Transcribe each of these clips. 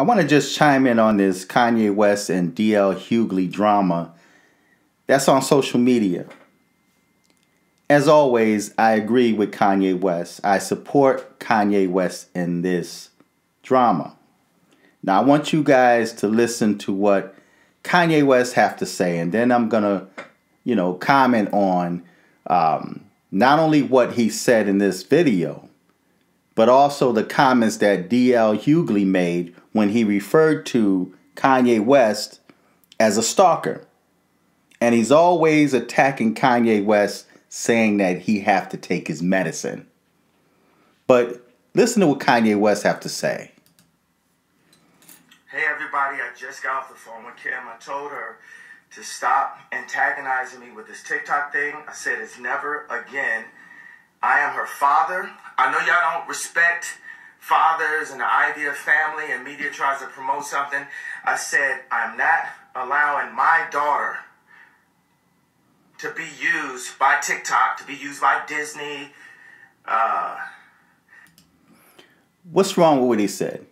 I want to just chime in on this Kanye West and DL Hughley drama that's on social media. As always, I agree with Kanye West. I support Kanye West in this drama. Now, I want you guys to listen to what Kanye West have to say, and then I'm gonna, you know, comment on um, not only what he said in this video, but also the comments that DL Hughley made when he referred to Kanye West as a stalker. And he's always attacking Kanye West, saying that he have to take his medicine. But listen to what Kanye West have to say. Hey everybody, I just got off the phone with Kim. I told her to stop antagonizing me with this TikTok thing. I said it's never again. I am her father. I know y'all don't respect fathers and the idea of family and media tries to promote something. I said I'm not allowing my daughter to be used by TikTok, to be used by Disney. Uh, What's wrong with what he said?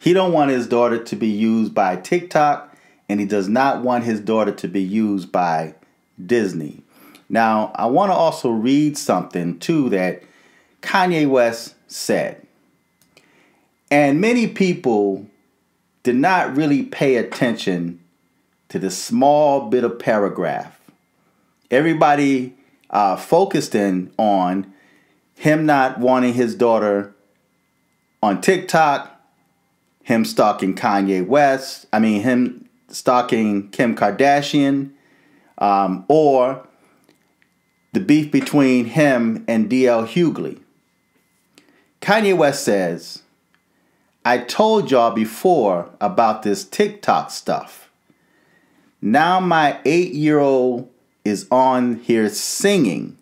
He don't want his daughter to be used by TikTok and he does not want his daughter to be used by Disney. Now, I want to also read something too that Kanye West said. And many people did not really pay attention to the small bit of paragraph. Everybody uh, focused in on him not wanting his daughter on TikTok, him stalking Kanye West, I mean, him stalking Kim Kardashian, um, or the beef between him and DL Hughley. Kanye West says, I told y'all before about this TikTok stuff. Now my eight year old is on here singing.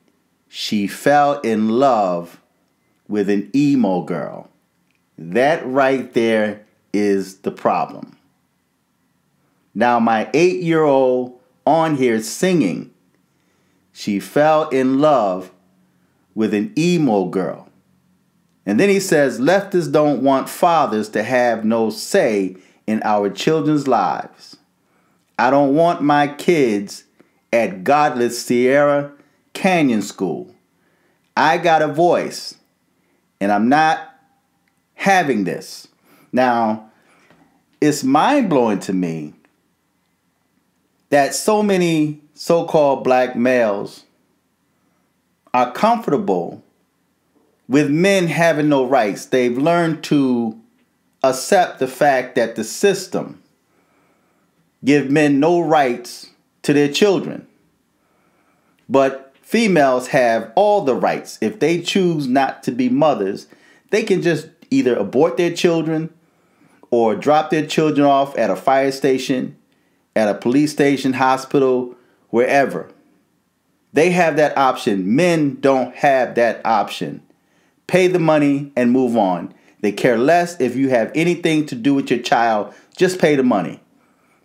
She fell in love with an emo girl. That right there is the problem. Now, my eight year old on here singing, she fell in love with an emo girl. And then he says, leftists don't want fathers to have no say in our children's lives. I don't want my kids at godless Sierra Canyon School. I got a voice, and I'm not having this. Now, it's mind blowing to me that so many so called black males are comfortable with men having no rights. They've learned to accept the fact that the system give men no rights to their children. But females have all the rights. If they choose not to be mothers, they can just either abort their children or drop their children off at a fire station at a police station, hospital, wherever. They have that option. Men don't have that option. Pay the money and move on. They care less if you have anything to do with your child. Just pay the money.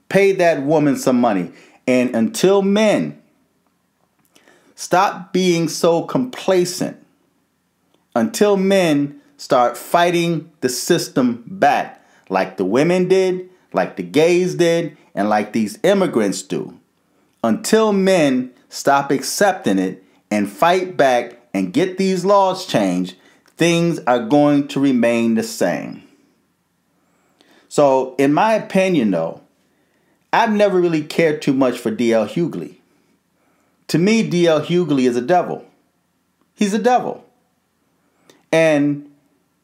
Pay that woman some money. And until men stop being so complacent, until men start fighting the system back, like the women did, like the gays did, and like these immigrants do. Until men stop accepting it and fight back and get these laws changed, things are going to remain the same. So, in my opinion, though, I've never really cared too much for D.L. Hughley. To me, D.L. Hughley is a devil. He's a devil. And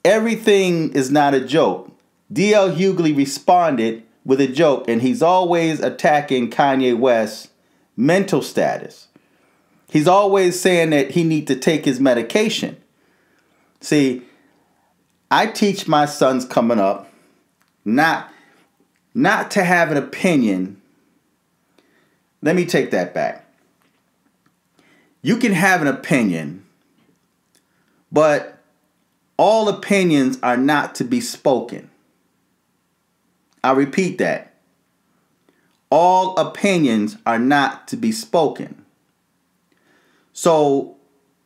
everything is not a joke. D.L. Hughley responded with a joke, and he's always attacking Kanye West's mental status. He's always saying that he need to take his medication. See, I teach my sons coming up not not to have an opinion. Let me take that back. You can have an opinion, but all opinions are not to be spoken. I repeat that. All opinions are not to be spoken. So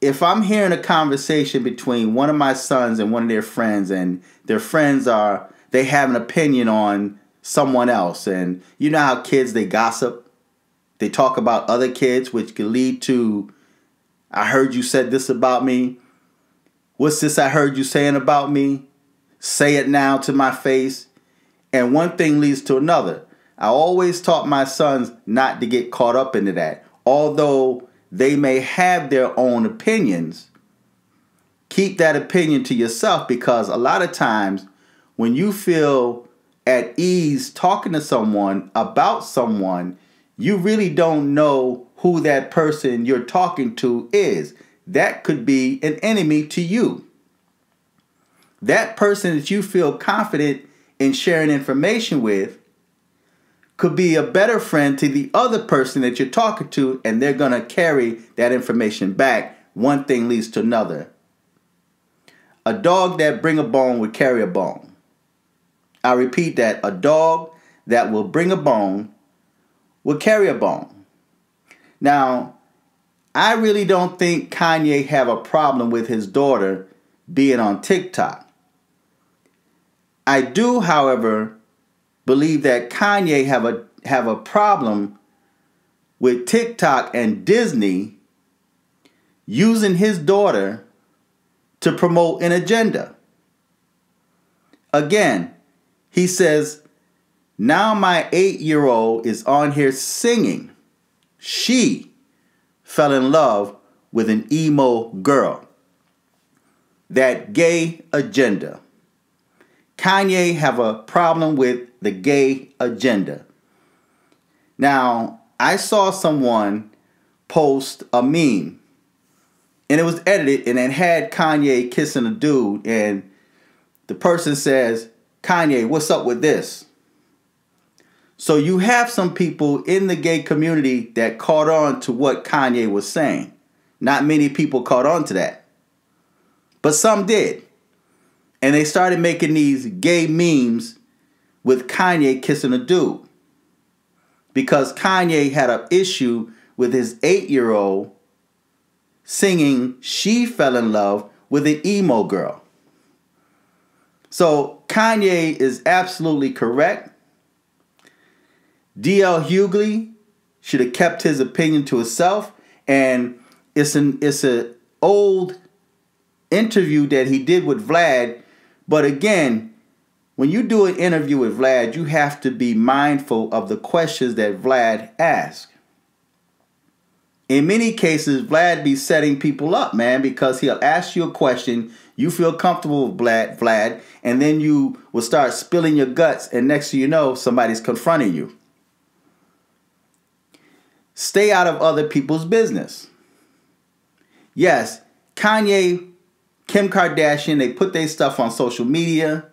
if I'm hearing a conversation between one of my sons and one of their friends, and their friends are they have an opinion on someone else. And you know how kids they gossip, they talk about other kids, which can lead to, I heard you said this about me. What's this I heard you saying about me? Say it now to my face. And one thing leads to another. I always taught my sons not to get caught up into that. Although they may have their own opinions, keep that opinion to yourself because a lot of times when you feel at ease talking to someone about someone, you really don't know who that person you're talking to is. That could be an enemy to you. That person that you feel confident in sharing information with could be a better friend to the other person that you're talking to, and they're going to carry that information back. One thing leads to another. A dog that bring a bone would carry a bone. I repeat that a dog that will bring a bone will carry a bone. Now, I really don't think Kanye have a problem with his daughter being on TikTok. I do, however, believe that Kanye have a have a problem with TikTok and Disney using his daughter to promote an agenda. Again, he says, Now my eight year old is on here singing. She fell in love with an emo girl. That gay agenda. Kanye have a problem with the gay agenda. Now, I saw someone post a meme and it was edited and it had Kanye kissing a dude and the person says, "Kanye, what's up with this?" So you have some people in the gay community that caught on to what Kanye was saying. Not many people caught on to that. But some did. And they started making these gay memes with Kanye kissing a dude. Because Kanye had an issue with his eight year old singing She Fell in Love with an emo girl. So Kanye is absolutely correct. DL Hughley should have kept his opinion to himself. And it's an it's an old interview that he did with Vlad. But again, when you do an interview with Vlad, you have to be mindful of the questions that Vlad asks. In many cases, Vlad be setting people up, man, because he'll ask you a question, you feel comfortable with Vlad, Vlad, and then you will start spilling your guts, and next thing you know, somebody's confronting you. Stay out of other people's business. Yes, Kanye, Kim Kardashian, they put their stuff on social media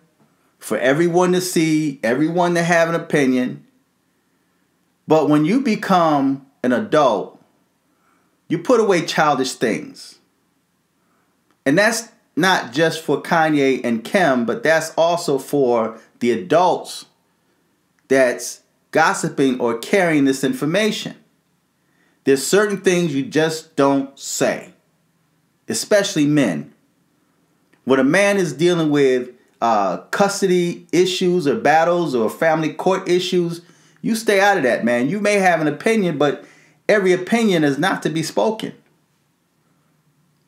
for everyone to see, everyone to have an opinion. But when you become an adult, you put away childish things. And that's not just for Kanye and Kim, but that's also for the adults that's gossiping or carrying this information. There's certain things you just don't say, especially men. When a man is dealing with uh, custody issues or battles or family court issues, you stay out of that, man. You may have an opinion, but every opinion is not to be spoken.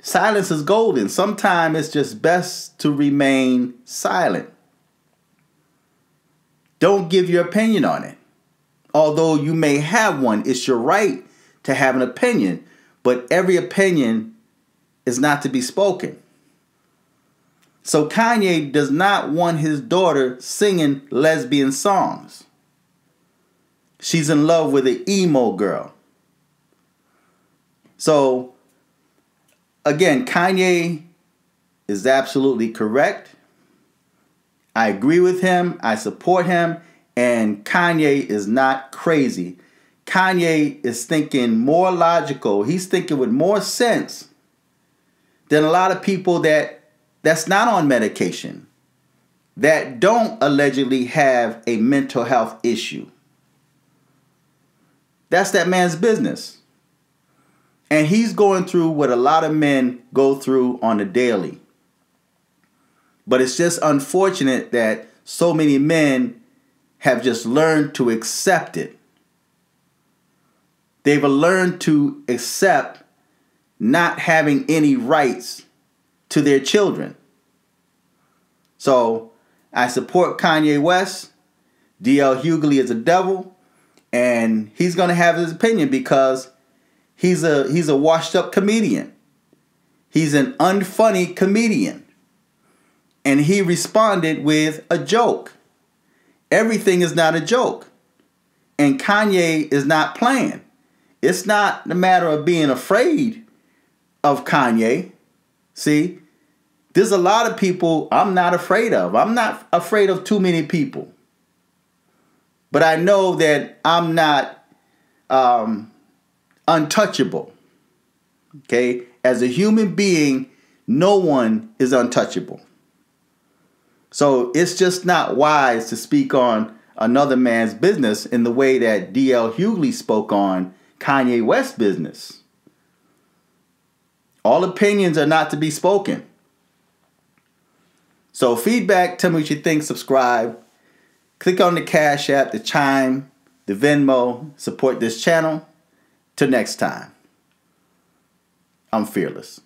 Silence is golden. Sometimes it's just best to remain silent. Don't give your opinion on it. Although you may have one, it's your right to have an opinion, but every opinion is not to be spoken. So Kanye does not want his daughter singing lesbian songs. She's in love with an emo girl. So again, Kanye is absolutely correct. I agree with him, I support him, and Kanye is not crazy. Kanye is thinking more logical. He's thinking with more sense than a lot of people that that's not on medication, that don't allegedly have a mental health issue. That's that man's business. And he's going through what a lot of men go through on a daily. But it's just unfortunate that so many men have just learned to accept it. They've learned to accept not having any rights to their children. So I support Kanye West. DL Hughley is a devil, and he's gonna have his opinion because he's a he's a washed up comedian. He's an unfunny comedian. And he responded with a joke. Everything is not a joke. And Kanye is not playing. It's not the matter of being afraid of Kanye. See, there's a lot of people I'm not afraid of. I'm not afraid of too many people. But I know that I'm not um, untouchable. Okay? As a human being, no one is untouchable. So it's just not wise to speak on another man's business in the way that D.L. Hughley spoke on Kanye West's business. All opinions are not to be spoken. So feedback, tell me what you think, subscribe. Click on the Cash App, the Chime, the Venmo, support this channel. Till next time, I'm fearless.